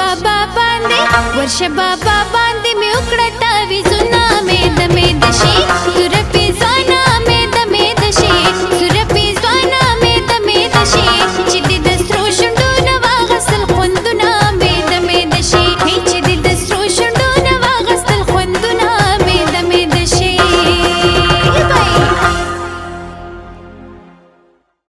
بابا باندې ورشه بابا باندې مې وکړه تا وی زنا مې د مې دشي تر په ځانا